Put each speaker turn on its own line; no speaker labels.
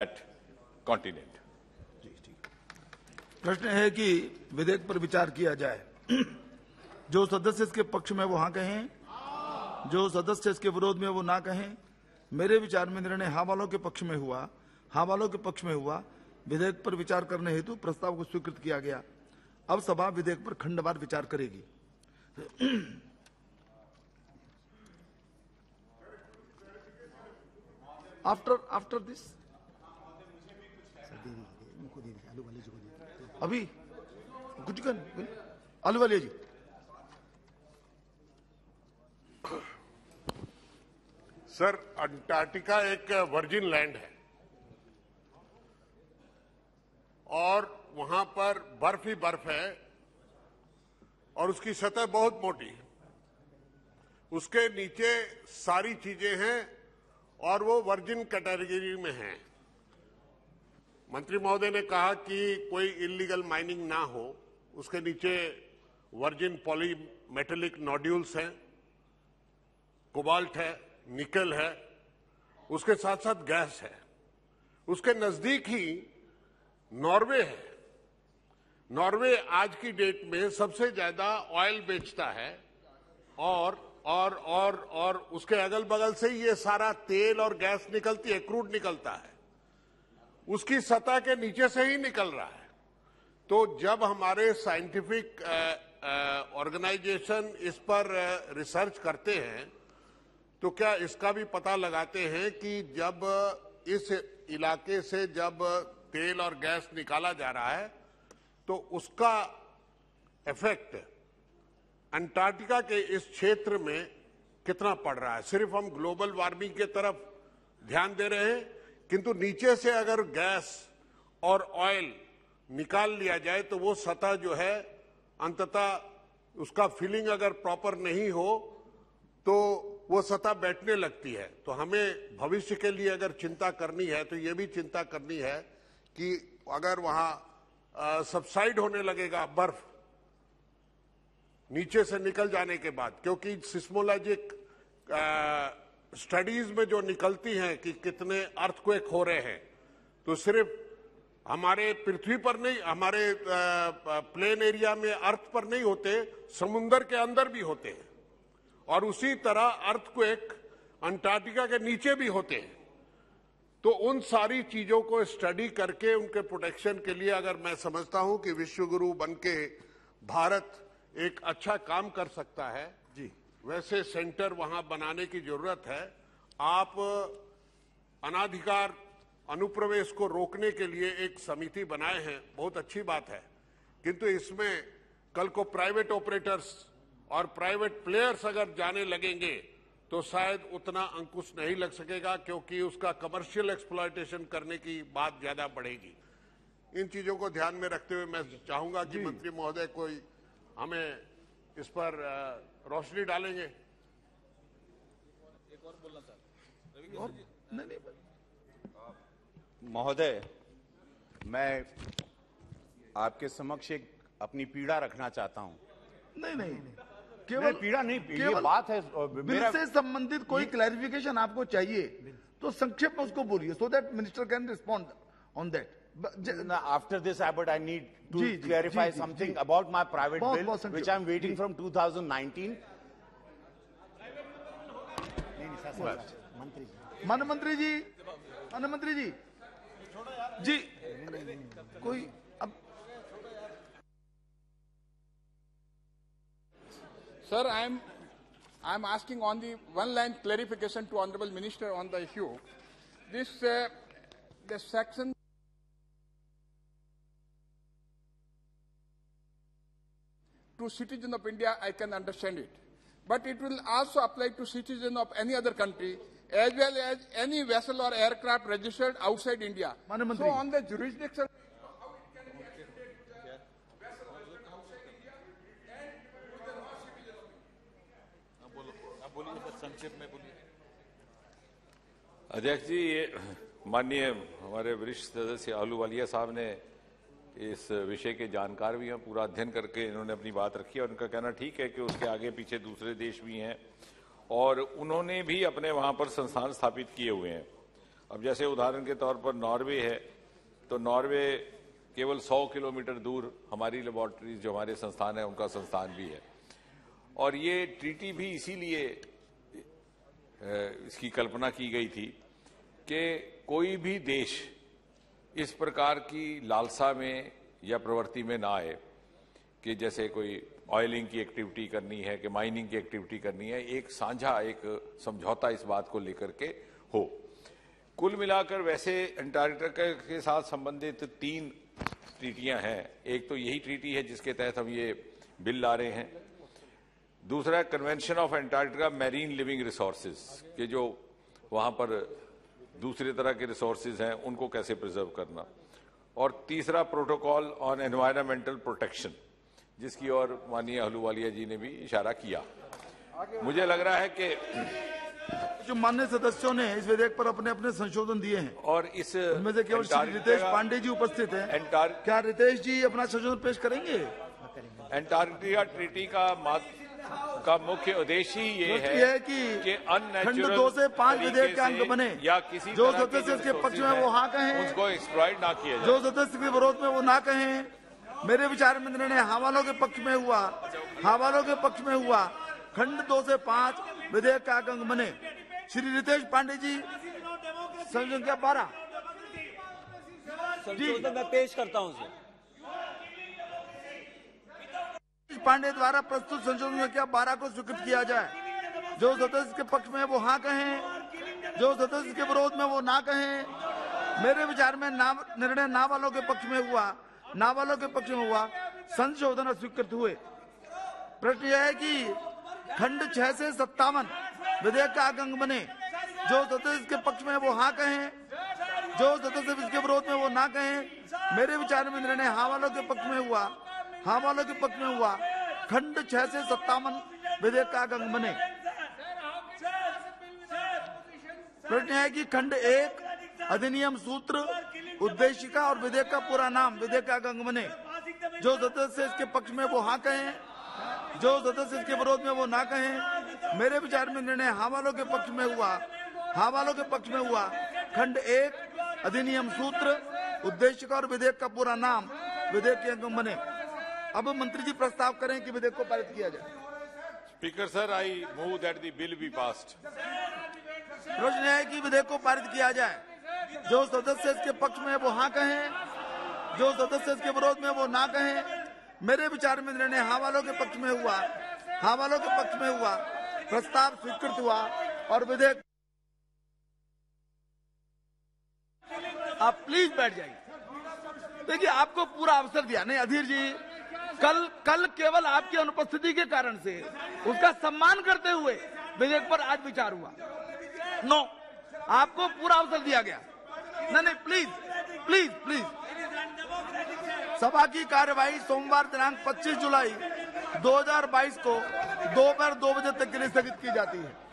that continent.
प्रश्न है कि विधेयक पर विचार किया जाए। जो सदस्य इसके पक्ष में वो हाँ कहें। जो सदस्य इसके विरोध में वो ना कहें। मेरे विचार में निर्णय हाँ वालों के पक्ष में हुआ। हाँ वालों के पक्ष में हुआ। विधेयक पर विचार करने हेतु प्रस्ताव को स्वीकृत किया गया। अब सभा विधेयक पर खंडवार विचार करेगी। आफ्टर आफ्टर दिस अभी? आलू वाले जी।
सर, अंटार्कटिका एक वर्जिन लैंड है। और वहाँ पर बर्फ़ ही बर्फ़ है, और उसकी सतह बहुत मोटी है। उसके नीचे सारी चीज़ें हैं, और वो वर्जिन कैटेगरी में हैं। मंत्री महोदय ने कहा कि कोई इलीगल माइनिंग ना हो, उसके नीचे वर्जिन पॉली मेटेलिक नॉड्यूल्स हैं, कोबाल्ट है, निकल है, उसके साथ साथ गैस है। उसके नज़दीक ही नॉर्वे है। नॉर्वे आज की डेट में सबसे ज़्यादा ऑयल बेचता है और और और और उसके अगल बगल से ये सारा तेल और गैस निकलती है, क्रूड निकलता है। उसकी सतह के नीचे से ही निकल रहा है। तो जब हमारे साइंटिफिक ऑर्गेनाइजेशन इस पर रिसर्च करते हैं तो क्या इसका भी पता लगाते हैं कि जब इस इलाके से जब तेल और गैस निकाला जा रहा है तो उसका इफ़ेक्ट अंटार्कटिका के इस क्षेत्र में कितना पड़ रहा है? सिर्फ़ हम ग्लोबल वार्मिंग के तरफ़ ध्यान दे रहे हैं किंतु नीचे से अगर गैस और ऑयल निकाल लिया जाए तो वो सतह जो है, अंततः उसका फिलिंग अगर प्रॉपर नहीं हो तो वो सतह बैठने लगती है। तो हमें भविष्य के लिए अगर चिंता करनी है तो ये भी चिंता करनी है कि अगर वहाँ सबसाइड होने लगेगा बर्फ़, नीचे से निकल जाने के बाद, क्योंकि सिस्मोलॉजिक स्टडीज़ में जो निकलती हैं कि कितने अर्थक्वेक हो रहे हैं तो सिर्फ़ हमारे पृथ्वी पर नहीं, हमारे प्लेन एरिया में अर्थ पर नहीं होते समुन्दर के अंदर भी होते हैं। और उसी तरह अर्थक्वेक अंटार्कटिका के नीचे भी होते हैं। तो उन सारी चीज़ों को स्टडी करके, उनके प्रोटेक्शन के लिए अगर मैं समझता हूँ कि विश्वगुरु बन के भारत एक अच्छा काम कर सकता है वैसे सेंटर वहाँ बनाने की ज़रूरत है। आप अनाधिकार अनुप्रवेश को रोकने के लिए एक समिति बनाए हैं बहुत अच्छी बात है। किंतु इसमें कल को प्राइवेट ऑपरेटर्स और प्राइवेट प्लेयर्स अगर जाने लगेंगे तो शायद उतना अंकुश नहीं लग सकेगा क्योंकि उसका कमर्शियल एक्सप्लॉयटेशन करने की बात ज़्यादा बढ़ेगी। इन चीज़ों को ध्यान में रखते हुए मैं चाहूँगा कि मंत्री महोदय कोई हमें इस पर रोशनी डालेंगे।
एक और बोलना सर नहीं नहीं
महोदय मैं आपके समक्ष एक अपनी पीड़ा रखना चाहता हूँ।
नहीं नहीं
केवल
केवल
पीड़ा नहीं ये
केवल
बात है
बिल से संबंधित कोई क्लैरिफिकेशन आपको चाहिए तो संक्षेप में उसको बोलिए so that minister can respond on that
after this Abbott I need to
जी, जी,
clarify
जी, जी,
something
जी।
about my private
बहुत-
bill
बहुत संक्षेप।
which I'm waiting from 2019
मान मंत्री जी मान मंत्री जी जी कोई अब
Sir, I am, I am asking on the one line clarification to Honorable Minister on the issue. This, uh, the to citizen of India, I can understand it. But it will also apply to citizen of any other country as well as any vessel or aircraft registered outside India.
Madam
So on the jurisdiction
अध्यक्ष जी ये माननीय हमारे वरिष्ठ सदस्य आलू वालिया साहब ने इस विषय के जानकार भी हैं, पूरा अध्ययन करके इन्होंने अपनी बात रखी और उनका कहना ठीक है कि उसके आगे पीछे दूसरे देश भी हैं और उन्होंने भी अपने वहाँ पर संस्थान स्थापित किए हुए हैं। अब जैसे उदाहरण के तौर पर नॉर्वे है तो नॉर्वे केवल 100 किलोमीटर दूर हमारी लेबोरेटरीज जो हमारे संस्थान है, उनका संस्थान भी है। और ये ट्रीटी भी इसीलिए इसकी कल्पना की गई थी कि कोई भी देश इस प्रकार की लालसा में या प्रवृत्ति में ना आए कि जैसे कोई ऑयलिंग की एक्टिविटी करनी है, कि माइनिंग की एक्टिविटी करनी है, एक साझा, एक समझौता इस बात को लेकर के हो। कुल मिलाकर वैसे अंटार्कटिका के साथ संबंधित तीन ट्रीटियाँ हैं। एक तो यही ट्रीटी है जिसके तहत हम ये बिल ला रहे हैं। दूसरा convention of Antarctica marine living resources के जो वहाँ पर दूसरे तरह के रिसोर्सेज हैं उनको कैसे प्रिजर्व करना? और तीसरा प्रोटोकॉल ऑन एनवायरमेंटल प्रोटेक्शन जिसकी ओर माननीय अहलूवालिया जी ने भी इशारा किया। मुझे लग रहा है कि
जो मान्य सदस्यों ने इस विधेयक पर अपने अपने संशोधन दिए हैं
और इस
उनमें से केवल श्री रितेश पांडे जी उपस्थित हैं। क्या रितेश जी अपना संशोधन पेश करेंगे?
एंटार्कटिका ट्रीटी का मात- का मुख्य उद्देश्य ही ये है
है कि कि
खंड
दो से पाँच विधेयक के अंग बने।
या किसी
जो
के
सदस्य इसके पक्ष में वो हाँ
हैं,
कहें।
उसको एक्सप्लॉइट ना किया
जो सदस्य के विरोध में वो ना कहें। मेरे विचार में निर्णय हवालों के पक्ष में हुआ। हवालों के पक्ष में हुआ। खंड दो से पाँच विधेयक का अंग बने। श्री रितेश पांडे जी संख्या बारह
संशोधन मैं पेश करता हूँ सर
पांडे द्वारा प्रस्तुत संशोधन संख्या बारह को स्वीकृत किया जाए। जो सदस्य के पक्ष में वो हाँ कहें, जो सदस्य के विरोध में वो ना कहें, मेरे विचार में ना निर्णय ना वालों के पक्ष में हुआ ना वालों के पक्ष में हुआ, संशोधन स्वीकृत हुए। प्रश्न यह है कि खंड छह से सत्तावन विधेयक का अंग बने। जो सदस्य के पक्ष में वो हाँ कहें, जो सदस्य इसके विरोध में वो ना कहें, मेरे विचार में निर्णय हाँ वालों के पक्ष में हुआ। हाँ वालों के पक्ष में हुआ। खंड छह से सत्तावन विधेयक का अंग बने। प्रश्न है कि खंड एक अधिनियम सूत्र, उद्देशिका और विधेयक का पूरा नाम विधेयक का अंग बने। जो सदस्य इसके पक्ष में वो हाँ कहें, जो सदस्य इसके विरोध में वो ना कहें, मेरे विचार में निर्णय हाँ वालों के पक्ष में हुआ। हाँ वालों के पक्ष में हुआ। खंड एक अधिनियम सूत्र, उद्देशिका और विधेयक का पूरा नाम विधेयक के अंग बने। अब मंत्री जी प्रस्ताव करें कि विधेयक को पारित किया जाए।
Speaker sir I move that the bill be passed
प्रश्न है कि विधेयक को पारित किया जाए। जो सदस्य इसके पक्ष में वो हाँ कहें। जो सदस्य इसके विरोध में वो ना कहें। मेरे विचार में निर्णय हाँ वालों के पक्ष में हुआ। हाँ वालों के पक्ष में हुआ। प्रस्ताव स्वीकृत हुआ और विधेयक आप प्लीज़ बैठ जाइए। देखिए आपको पूरा अवसर दिया। नहीं अधीर जी कल कल केवल आपकी अनुपस्थिति के कारण से। उसका सम्मान करते हुए विधेयक पर आज विचार हुआ। नो आपको पूरा अवसर दिया गया। नहीं नहीं प्लीज़ प्लीज़ प्लीज़ सभा की कार्यवाही सोमवार दिनांक 25 जुलाई 2022 को दोपहर दो बजे तक के लिए स्थगित की जाती है।